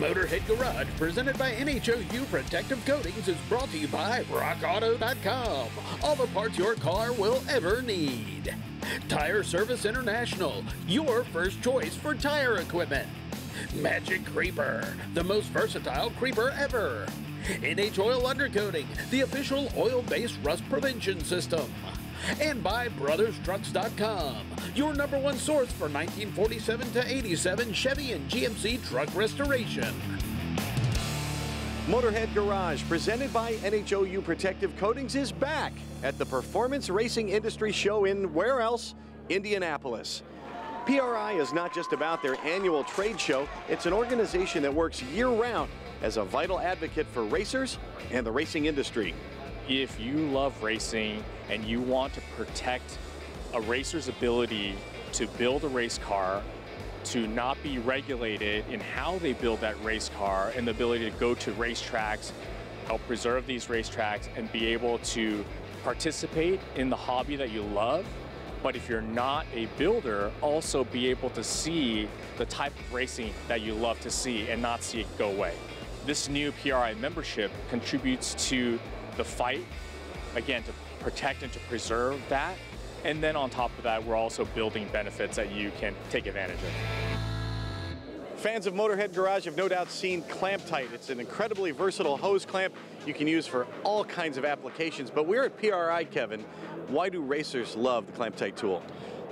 Motorhead Garage, presented by NHOU Protective Coatings, is brought to you by RockAuto.com. All the parts your car will ever need. Tire Service International, your first choice for tire equipment. Magic Creeper, the most versatile creeper ever. NH Oil Undercoating, the official oil based rust prevention system. And by BrothersTrucks.com, your number one source for 1947 to 87 Chevy and GMC truck restoration. Motorhead Garage, presented by NHOU Protective Coatings, is back at the Performance Racing Industry Show in where else? Indianapolis. PRI is not just about their annual trade show, it's an organization that works year round as a vital advocate for racers and the racing industry. If you love racing and you want to protect a racer's ability to build a race car, to not be regulated in how they build that race car, and the ability to go to racetracks, help preserve these racetracks, and be able to participate in the hobby that you love. But if you're not a builder, also be able to see the type of racing that you love to see and not see it go away. This new PRI membership contributes to the fight, again, to protect and to preserve that. And then on top of that, we're also building benefits that you can take advantage of. Fans of Motorhead Garage have no doubt seen Clamptite. It's an incredibly versatile hose clamp you can use for all kinds of applications. But we're at PRI, Kevin. Why do racers love the Clamptite tool?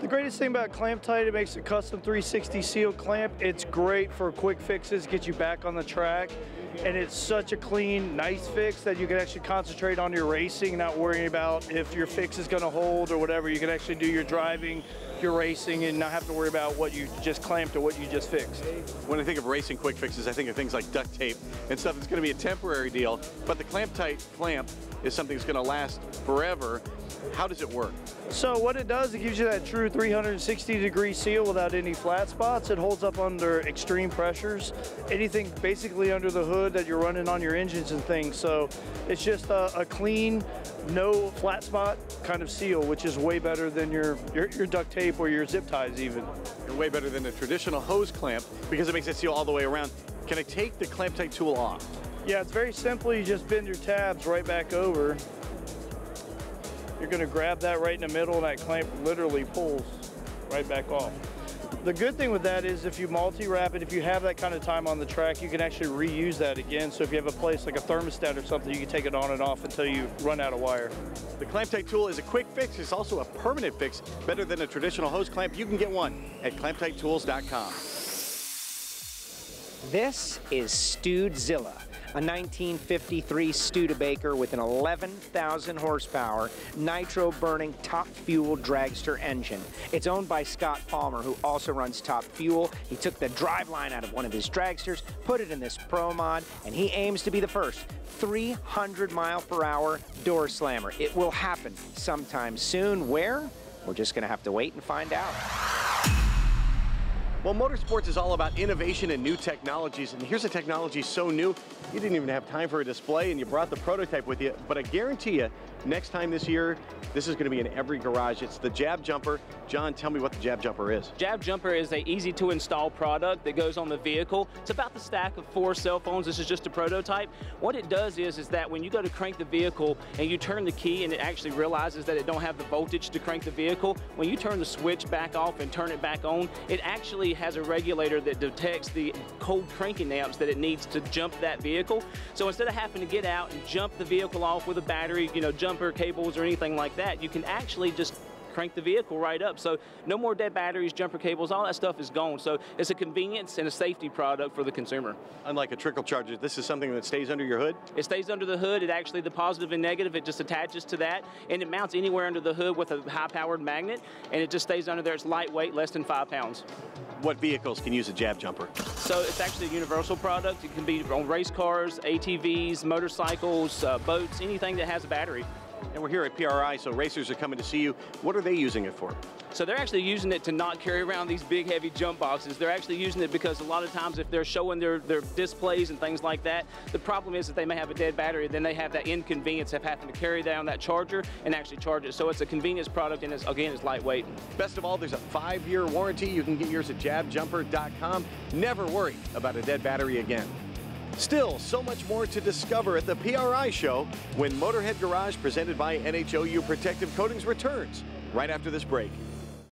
The greatest thing about Clamptite, it makes a custom 360 seal clamp. It's great for quick fixes, get you back on the track. And it's such a clean, nice fix that you can actually concentrate on your racing, not worrying about if your fix is gonna hold or whatever. You can actually do your driving, your racing, and not have to worry about what you just clamped or what you just fixed. When I think of racing quick fixes, I think of things like duct tape and stuff that's gonna be a temporary deal. But the Clamptite clamp is something that's gonna last forever. How does it work? So what it does, it gives you that true 360 degree seal without any flat spots. It holds up under extreme pressures, anything basically under the hood that you're running on your engines and things. So it's just a, a clean, no flat spot kind of seal, which is way better than your, your, your duct tape or your zip ties even. You're way better than a traditional hose clamp because it makes it seal all the way around. Can I take the Clamptite tool off? Yeah, it's very simple. You just bend your tabs right back over you're gonna grab that right in the middle and that clamp literally pulls right back off. The good thing with that is if you multi-wrap it, if you have that kind of time on the track, you can actually reuse that again. So if you have a place like a thermostat or something, you can take it on and off until you run out of wire. The Clamptite tool is a quick fix. It's also a permanent fix, better than a traditional hose clamp. You can get one at clamptighttools.com. This is Studezilla a 1953 Studebaker with an 11,000 horsepower nitro burning top fuel dragster engine. It's owned by Scott Palmer, who also runs Top Fuel. He took the driveline out of one of his dragsters, put it in this Pro Mod, and he aims to be the first 300 mile per hour door slammer. It will happen sometime soon. Where? We're just going to have to wait and find out. Well, motorsports is all about innovation and new technologies, and here's a technology so new, you didn't even have time for a display, and you brought the prototype with you, but I guarantee you, next time this year, this is going to be in every garage. It's the Jab Jumper. John, tell me what the Jab Jumper is. Jab Jumper is a easy to install product that goes on the vehicle. It's about the stack of four cell phones. This is just a prototype. What it does is, is that when you go to crank the vehicle and you turn the key and it actually realizes that it don't have the voltage to crank the vehicle, when you turn the switch back off and turn it back on, it actually has a regulator that detects the cold cranking amps that it needs to jump that vehicle. So instead of having to get out and jump the vehicle off with a battery, you know, jumper cables or anything like that, you can actually just crank the vehicle right up. So no more dead batteries, jumper cables, all that stuff is gone. So it's a convenience and a safety product for the consumer. Unlike a trickle charger, this is something that stays under your hood? It stays under the hood. It actually, the positive and negative, it just attaches to that. And it mounts anywhere under the hood with a high-powered magnet. And it just stays under there. It's lightweight, less than five pounds. What vehicles can use a jab jumper? So it's actually a universal product. It can be on race cars, ATVs, motorcycles, uh, boats, anything that has a battery. And we're here at PRI, so racers are coming to see you. What are they using it for? So they're actually using it to not carry around these big heavy jump boxes. They're actually using it because a lot of times if they're showing their, their displays and things like that, the problem is that they may have a dead battery, then they have that inconvenience of having to carry down that charger and actually charge it. So it's a convenience product and it's, again, it's lightweight. Best of all, there's a five-year warranty. You can get yours at jabjumper.com. Never worry about a dead battery again. Still, so much more to discover at the PRI show when Motorhead Garage presented by NHOU Protective Coatings returns right after this break.